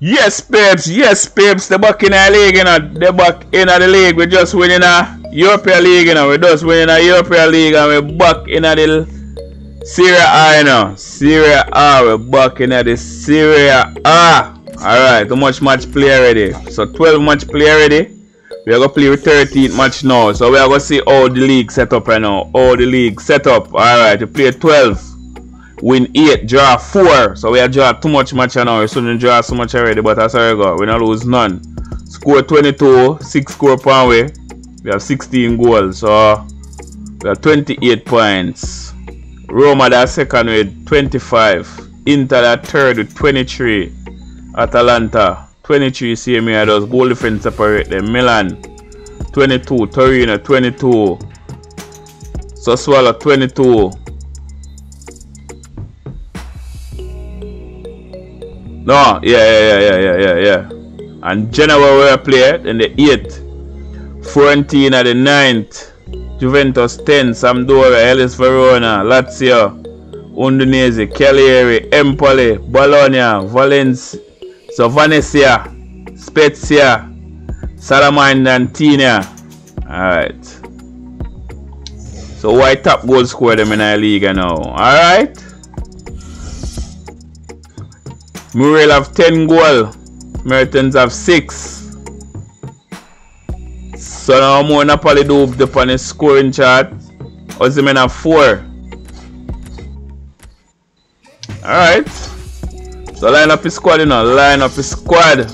Yes, Peps. Yes, Peps. The back in the league, you know. The back in the league. We're just winning a European League, you know. We just winning a European League and we back in a the Serie A, you know. Serie A. We back in the Serie A. Alright, too much match play already. So 12 match play already. We are gonna play with 13th match now. So we are gonna see all the league set up right now. All the league set up. Alright, we play 12 win 8, draw 4. So we have draw too much match now. We shouldn't draw so much already, but that's how we go. We not lose none. Score 22, 6 score way. We have 16 goals. So we have 28 points. Roma that second with 25. Inter that third with 23. Atalanta 23 same here. Those goal difference separate them. Milan 22. Torino 22. Sassuolo 22. No, yeah, yeah, yeah, yeah, yeah, yeah. And Genoa were played in the 8th. Fiorentina the 9th. Juventus 10. Sampdoria, Hellas Verona, Lazio, Udinese, Cagliari, Empoli, Bologna, Valence, so Venezia, Spezia, Salernitana. Alright. So why top goal scorer them in our league now? Alright. Muriel have 10 goal. Mertens have 6. So now more Napoli do up on the scoring chart. Osimhen have 4. Alright. So line up his squad, you know. Line up his squad.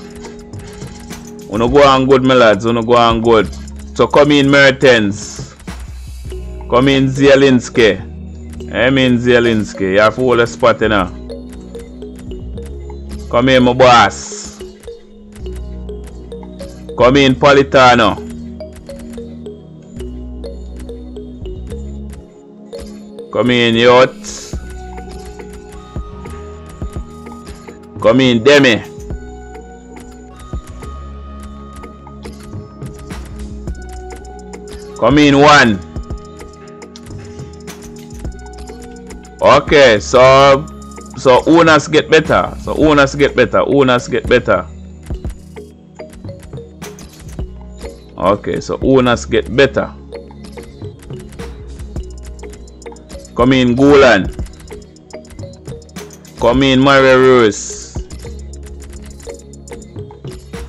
Wanna go on good, my lads. Wanna go on good. So come in Mertens. Come in Zielinski. I mean Zielinski. You have to hold spot, you know. Come in, my boss. Come in, Politano. Come in, yacht. Come in, Demi. Come in, one. Okay, so so owners get better. So owners get better. Owners get better. Okay, so owners get better. Come in, Golan. Come in, Mario Rose.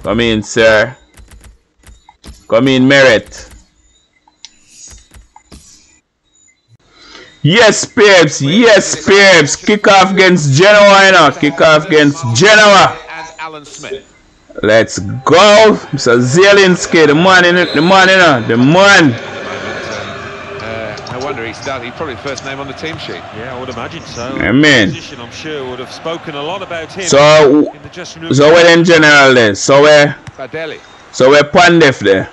Come in, sir. Come in, Meret. Yes, Pips. Yes, Pips. Kick off against Genoa, you know. Kick off against Genoa. Let's go. Mr. Zielinski, the man in it, the man in it, the man. Uh, no wonder he started. He's probably the first name on the team sheet. Yeah, I would imagine so. Amen. Position, I'm sure, would have spoken a lot about him. So, in the dressing room. so we're in general then. So we're, Badelj. so we're Pandev there.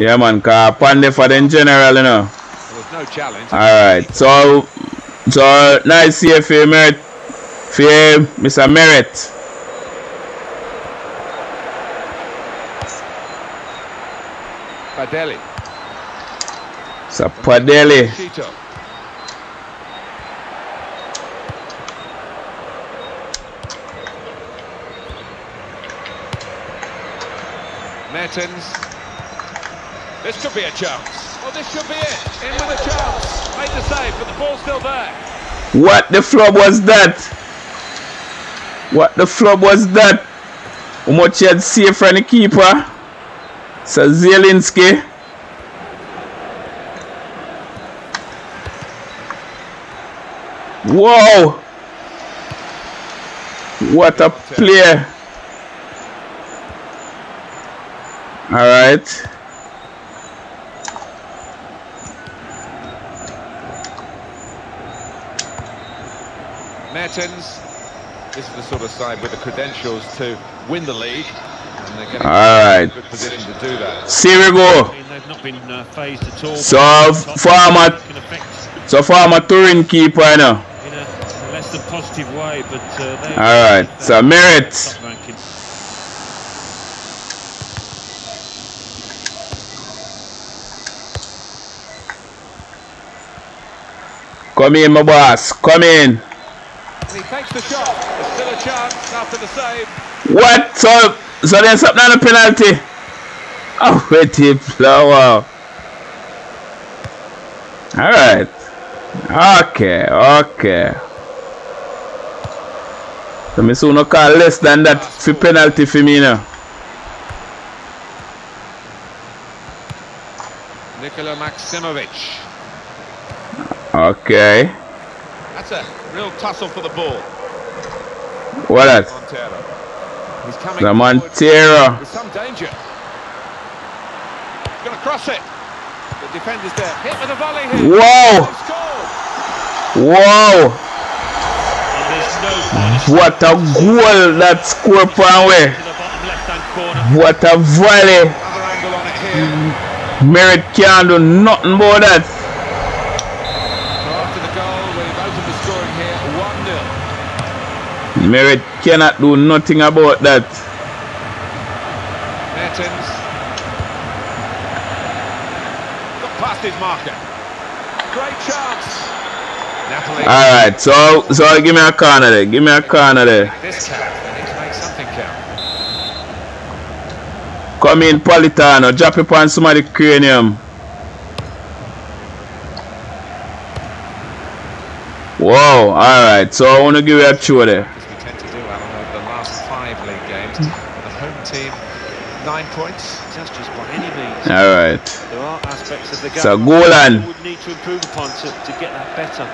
Yeah, man, cause Pandev for the in general, you know. No challenge. Alright, so so nice here for Meret for Mr. Meret. Badelj. So Padeli. Chito. Mertens. This could be a chance. Well, this should be it. In with a chance. Made the save, but the ball's still there. What the flub was that? What the flub was that? How much he had saved from the keeper? So Zielinski. Whoa! What a player! Alright. Mertens. This is the sort of side with the credentials to win the league. And they're getting All right. in a good position to do that. See we go. I mean, they've not been uh, phased at all. So, Top former- can affect So former Turin keeper now. in a less than positive way, but uh, they. All right. So Meret. Come in, my boss. Come in. Takes the shot. There's still a chance after the save. What? So, so there's something on the penalty. Oh, he flower. All right. Okay, okay. So me soon call less than that for penalty for me now. Nikola Maksimović. Okay. That's a real tussle for the ball. What that? Montero. He's coming The Montero. with some danger. Going to cross it. The defender's there. Hit with a volley here. Whoa! Whoa! No What a goal that score point way. to the bottom left-hand corner. What a volley. Another angle on it here. Meret can't do nothing about that. So after the goal, we've opened the scoring here. 1-0. Meret cannot do nothing about that. Mertens. Got past his marker. Great chance. Napoli. Alright, so so give me a corner there. Give me a corner there. This count. They need to make something count. Come in Politano, drop it on somebody cranium. Whoa, alright, so I wanna give you a show there. As we tend to do, Alan, over the last five league games. The home team, nine points. That's just by any means. Alright. There are aspects of the game So goal that line. would need to improve upon to, to get that better.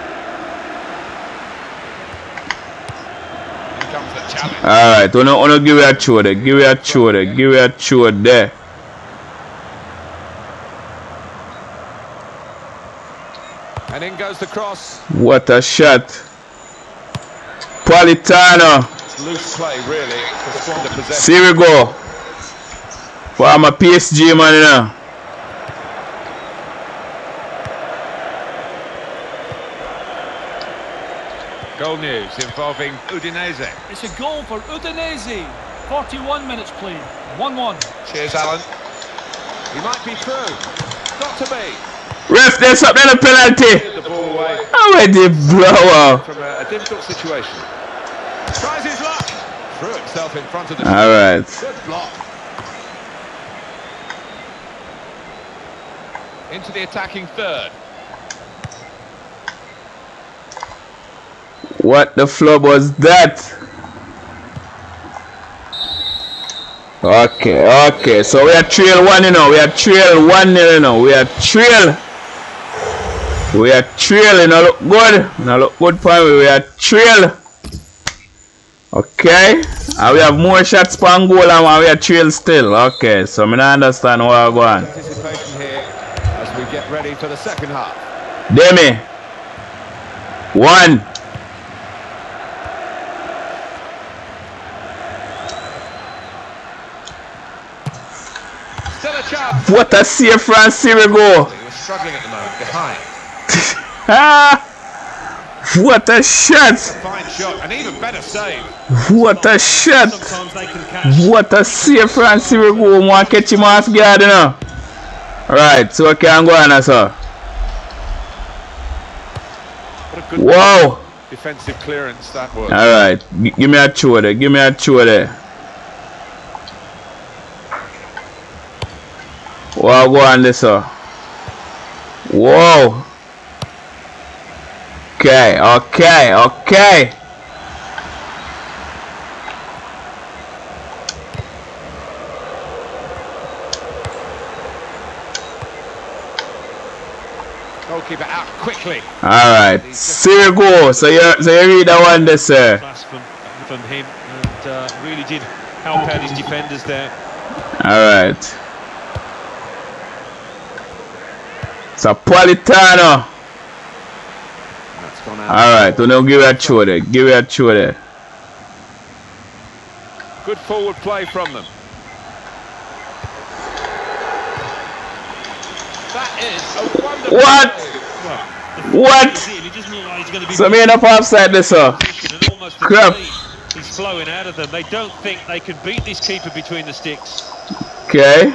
In comes the challenge. Alright, wanna wanna give you a show there. Give you a show there. Give you a show there. And in goes the cross. What a shot. Politano. It's loose play, really, to squander possession. Here we go. For my PSG man, you know. Goal news involving Udinese. It's a goal for Udinese. 41 minutes played. 1-1. Cheers, Alan. He might be through. Got to be. Ref, there's something a penalty. Hit the ball away How did the blower? from a, a difficult situation. Tries his luck. Threw himself in front of the Alright. Good block. Into the attacking third. What the flub was that? Okay, okay. So we are trail one, you know. We are trail one, you know. We are trail. We are trail, you know. Look good. Now look good point. We are trail. Okay. And we have more shots per goal and we are trail still. Okay. So I don't understand what I'm going. Anticipation here as we get ready for the second half. Demi. One. Still a chance. What a save from Sirigu. He was struggling at the moment behind. Ah! What a shot! Fine shot, an even better save. What a shot! Sometimes they can catch. What a save from Sirigu. Want catch him off guard, you know. Right, so I can go on, sir. What a good Wow! defensive clearance that was. Alright, G- give me a chew there. Give me a chew there. Wow, go on this, sir. Whoa! Okay, okay, okay. Goalkeeper out quickly. Alright, Sirigu. So you so you read that one there, sir. From, from him and uh, really did help out his defenders there. Alright. So Politano. That's gone out. Alright, so now give it a chew there. Give it a chew there. Good forward play from them. That is a wonderful What? save. What? He doesn't look like he's going to be So me end up offside this, sir. position and almost the Crap. He's flowing out of them. They don't think they can beat this keeper between the sticks. Okay.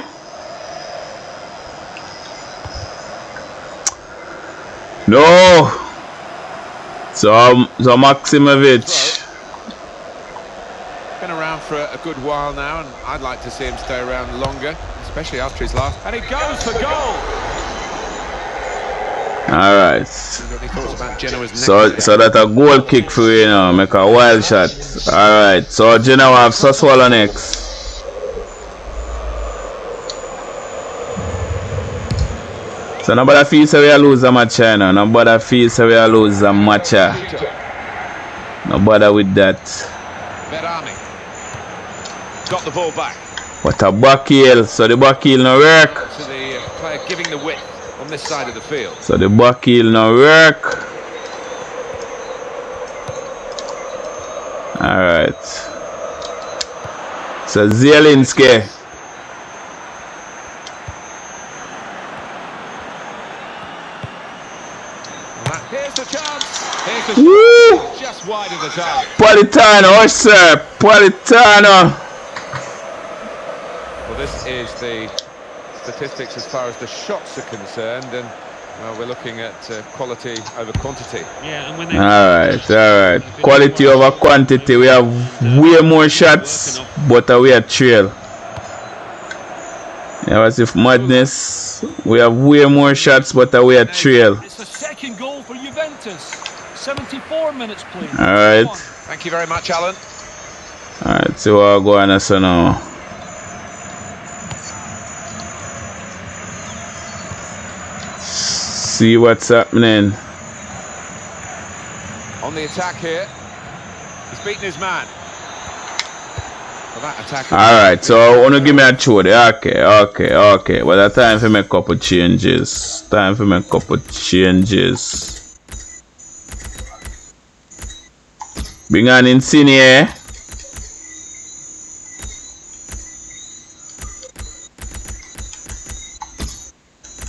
No. So, so Maksimović. Been around for a, a good while now, and I'd like to see him stay around longer, especially after his last. And he goes for goal. Alright. Got any thoughts about Genoa's next So, so that a goal kick for you now, make a wild shot. Alright, so Genoa have Sassuolo next. So nobody feels we are lose a match here now. Nobody feels we are lose a match here. Nobody with that. Verani. Got the ball back What a back heel. So the back heel no work. to the uh, player giving the width on this side of the field. So the back heel no work. Alright. So Zielinski. Here's the chance. Here's the Woo! Just wide of the target. Politano, oh sir, Politano. Well, this is the statistics as far as the shots are concerned, and well, we're looking at uh, quality over quantity. Yeah, and when Alright, alright. Quality over quantity. We have way more shots, but we are trail. Yeah, as if madness. We have way more shots, but we are trail. It's the second goal for Juventus. 74 minutes played. Alright. Thank you very much, Alan. Alright, so what go on so now. See what's happening. On the attack here. He's beaten his man. Attack. Alright, so I wanna give me a show there. Okay, okay, okay. Well, it's time for me a couple changes. Time for me a couple changes. Bring on Insigne.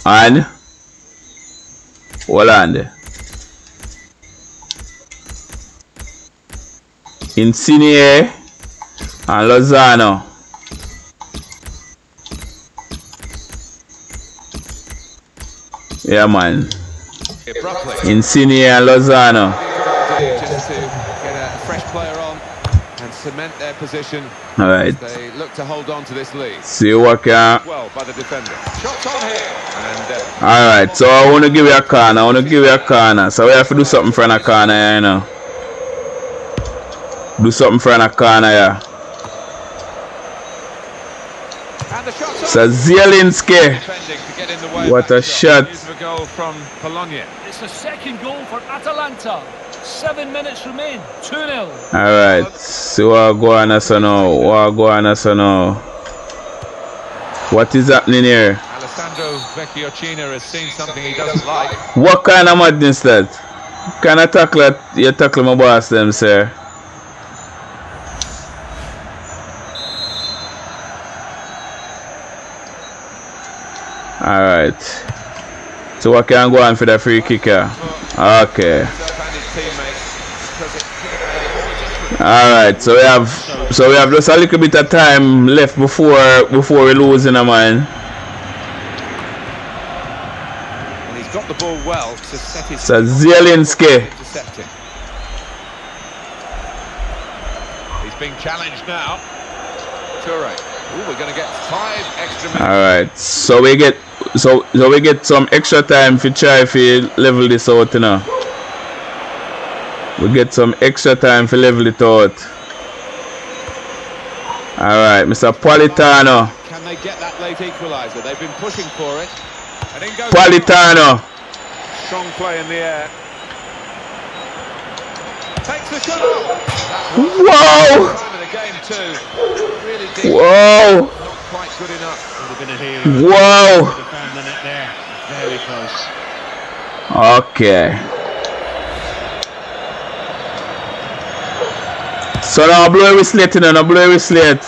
And there. Insigne and Lozano. Yeah, man. Insigne and Lozano. Cement their position. All right. They look to hold on to this lead. See what can. Well, by the defender. Shots on here. And uh, All right. So I want to give you a corner. I want to give you a corner. So we have to do something for a corner, here, you know. Do something for a corner, yeah. and the shots. So Zielinski. defending to get in the way. of What a shot. Here's the goal from Bologna. It's the second goal for Atalanta. Seven minutes remain. 2-0. All right. So, what go on so now. What go on so now. What is happening here? Alessandro Vecchiocina has seen something he doesn't like. What kind of madness that? Can I tackle that? You tackle my boss them, sir. Alright. So what can go on for the free kicker? Okay. Himself and his teammates. Because it could have made it all. Alright, so we have so we have just a little bit of time left before before we lose in a man. And he's got the ball well to set his So Zielinski. He's being challenged now. Toure. Ooh, we're going to get five extra minutes. Alright, so we get so so we get some extra time to try to level this out, you know. We get some extra time for level it out. Alright, Mr. Politano. Can they get that late equaliser? They've been pushing for it. And in goes Politano. strong play in the air. Takes the shot off. Whoa! the game too. Really deep. Whoa! Not quite good enough. would have been a hero. Whoa! Would have found the net there. Very close. Okay. So now blow every slate in now blow every slate.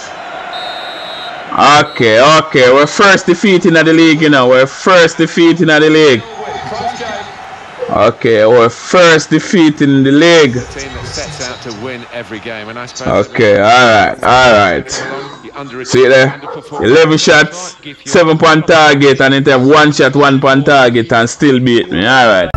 Okay, okay. We're first defeat in the league, you know. We're first defeat in the league. Okay, we're first defeat in the league. Team that sets out to win every game, and I suppose. Okay, alright, alright. See there? 11 shots, 7 point target, and it have 1 shot, 1 point target, and still beat me. Alright.